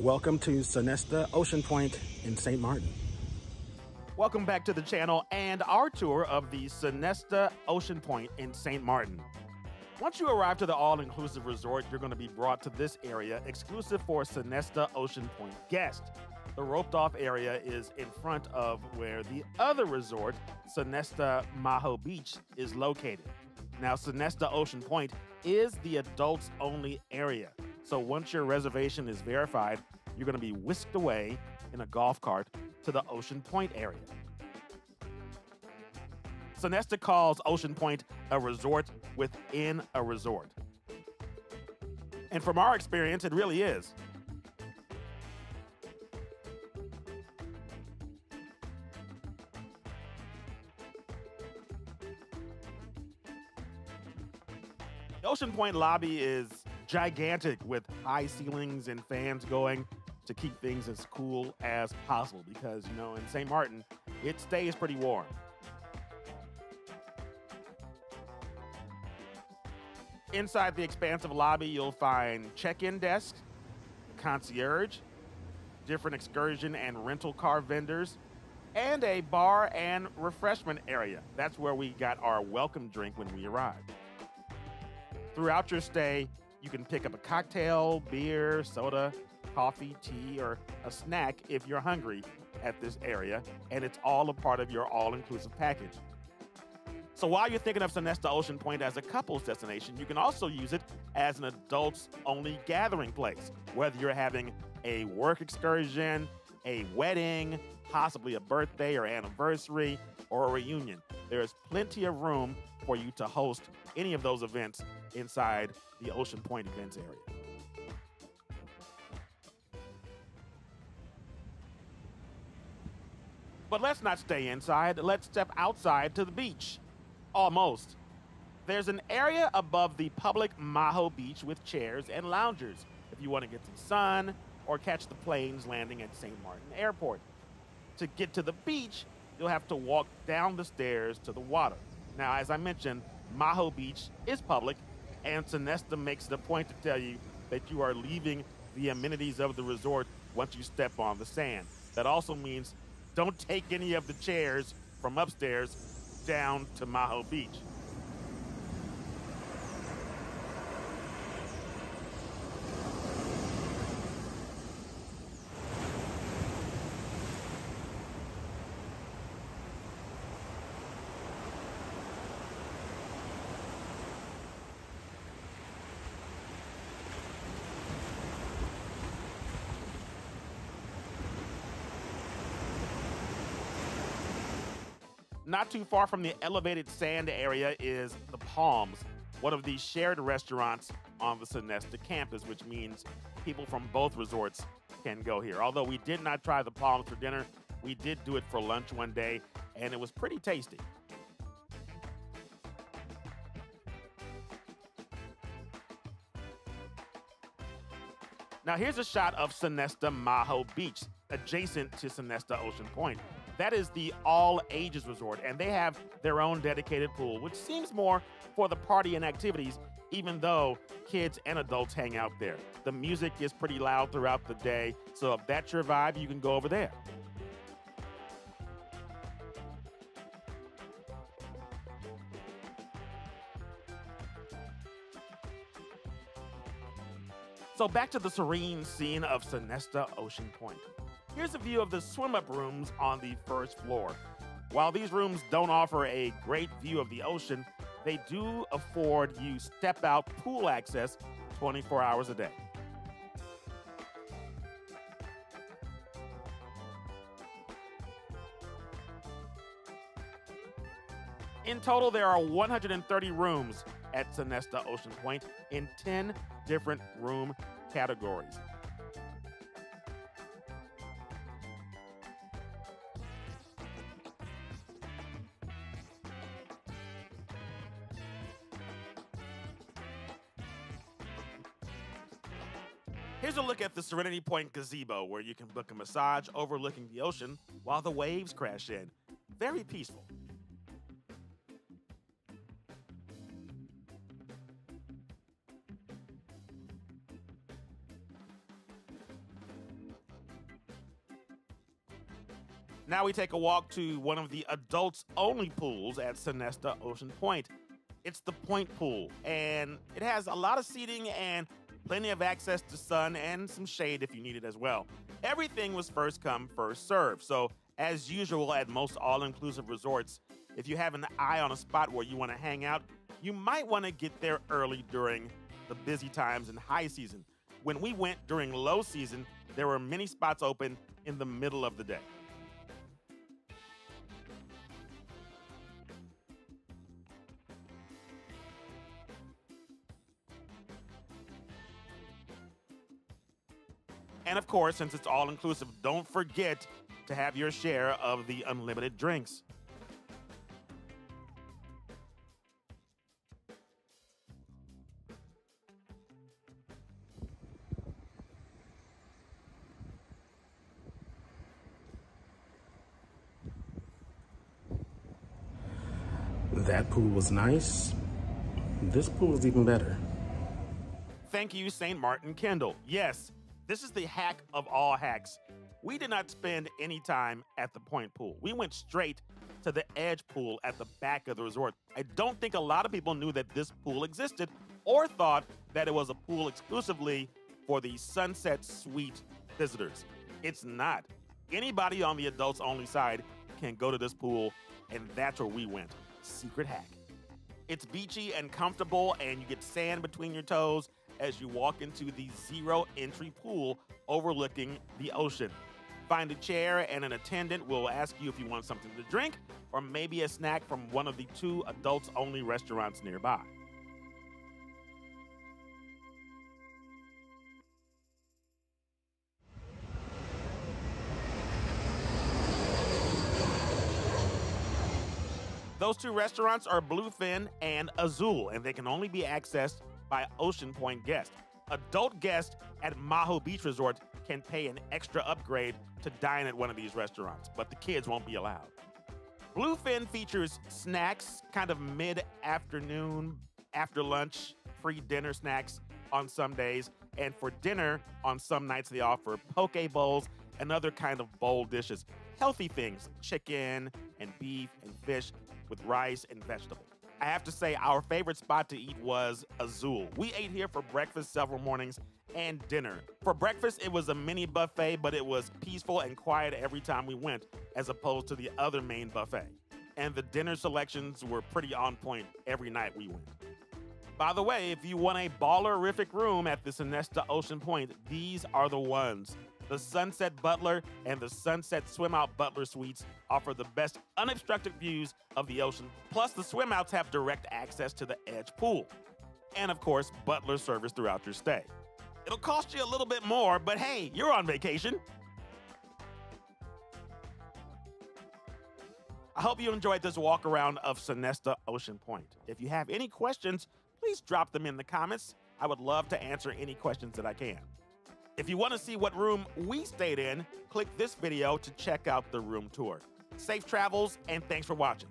Welcome to Sonesta Ocean Point in St. Martin. Welcome back to the channel and our tour of the Sonesta Ocean Point in St. Martin. Once you arrive to the all-inclusive resort, you're going to be brought to this area exclusive for Sonesta Ocean Point guests. The roped off area is in front of where the other resort, Sonesta Maho Beach, is located. Now, Sonesta Ocean Point is the adults only area. So once your reservation is verified, you're going to be whisked away in a golf cart to the Ocean Point area. Sonesta calls Ocean Point a resort within a resort. And from our experience, it really is. The Ocean Point lobby is gigantic with high ceilings and fans going to keep things as cool as possible because, you know, in St. Martin, it stays pretty warm. Inside the expansive lobby, you'll find check in desks, concierge, different excursion and rental car vendors, and a bar and refreshment area. That's where we got our welcome drink when we arrived. Throughout your stay, you can pick up a cocktail, beer, soda, coffee, tea, or a snack if you're hungry at this area, and it's all a part of your all inclusive package. So while you're thinking of Sonesta Ocean Point as a couples destination, you can also use it as an adults only gathering place, whether you're having a work excursion, a wedding, possibly a birthday or anniversary, or a reunion. There's plenty of room for you to host any of those events inside the Ocean Point events area. But let's not stay inside. Let's step outside to the beach. Almost. There's an area above the public Maho Beach with chairs and loungers if you want to get some sun or catch the planes landing at St. Martin Airport. To get to the beach, you'll have to walk down the stairs to the water. Now, as I mentioned, Maho Beach is public, and Sonesta makes a point to tell you that you are leaving the amenities of the resort once you step on the sand. That also means don't take any of the chairs from upstairs down to Maho Beach. Not too far from the elevated sand area is the Palms, one of the shared restaurants on the Sonesta campus, which means people from both resorts can go here. Although we did not try the Palms for dinner, we did do it for lunch one day, and it was pretty tasty. Now here's a shot of Sonesta Maho Beach, adjacent to Sonesta Ocean Point. That is the all ages resort, and they have their own dedicated pool, which seems more for the party and activities, even though kids and adults hang out there. The music is pretty loud throughout the day, so if that's your vibe, you can go over there. So back to the serene scene of Sonesta Ocean Point. Here's a view of the swim up rooms on the first floor. While these rooms don't offer a great view of the ocean, they do afford you step out pool access 24 hours a day. In total, there are 130 rooms at Sonesta Ocean Point in 10 different room categories. Here's a look at the Serenity Point gazebo where you can book a massage overlooking the ocean while the waves crash in. Very peaceful. Now we take a walk to one of the adults only pools at Sonesta Ocean Point. It's the Point Pool, and it has a lot of seating and plenty of access to sun and some shade if you need it as well. Everything was first come, first serve. So, as usual at most all inclusive resorts, if you have an eye on a spot where you want to hang out, you might want to get there early during the busy times in high season. When we went during low season, there were many spots open in the middle of the day. Course, since it's all inclusive, don't forget to have your share of the unlimited drinks. That pool was nice. This pool is even better. Thank you, St. Martin Kendall. Yes, this is the hack of all hacks. We did not spend any time at the point pool. We went straight to the edge pool at the back of the resort. I don't think a lot of people knew that this pool existed or thought that it was a pool exclusively for the Sunset Suite visitors. It's not. Anybody on the adults only side can go to this pool, and that's where we went. Secret hack. It's beachy and comfortable, and you get sand between your toes as you walk into the zero entry pool overlooking the ocean. Find a chair, and an attendant will ask you if you want something to drink or maybe a snack from one of the two adults only restaurants nearby. Those two restaurants are Bluefin and Azul, and they can only be accessed by Ocean Point guests. Adult guests at Maho Beach Resort can pay an extra upgrade to dine at one of these restaurants, but the kids won't be allowed. Bluefin features snacks, kind of mid afternoon, after lunch, free dinner snacks on some days. And for dinner, on some nights, they offer poke bowls and other kind of bowl dishes. Healthy things, chicken and beef and fish with rice and vegetables. I have to say, our favorite spot to eat was Azul. We ate here for breakfast several mornings and dinner. For breakfast, it was a mini buffet, but it was peaceful and quiet every time we went, as opposed to the other main buffet. And the dinner selections were pretty on point every night we went. By the way, if you want a ballerific room at the Sonesta Ocean Point, these are the ones. The Sunset Butler and the Sunset Swim Out Butler Suites offer the best unobstructed views of the ocean. Plus, the swim outs have direct access to the edge pool. And of course, butler service throughout your stay. It'll cost you a little bit more, but hey, you're on vacation. I hope you enjoyed this walk around of Sonesta Ocean Point. If you have any questions, please drop them in the comments. I would love to answer any questions that I can. If you want to see what room we stayed in, click this video to check out the room tour. Safe travels, and thanks for watching.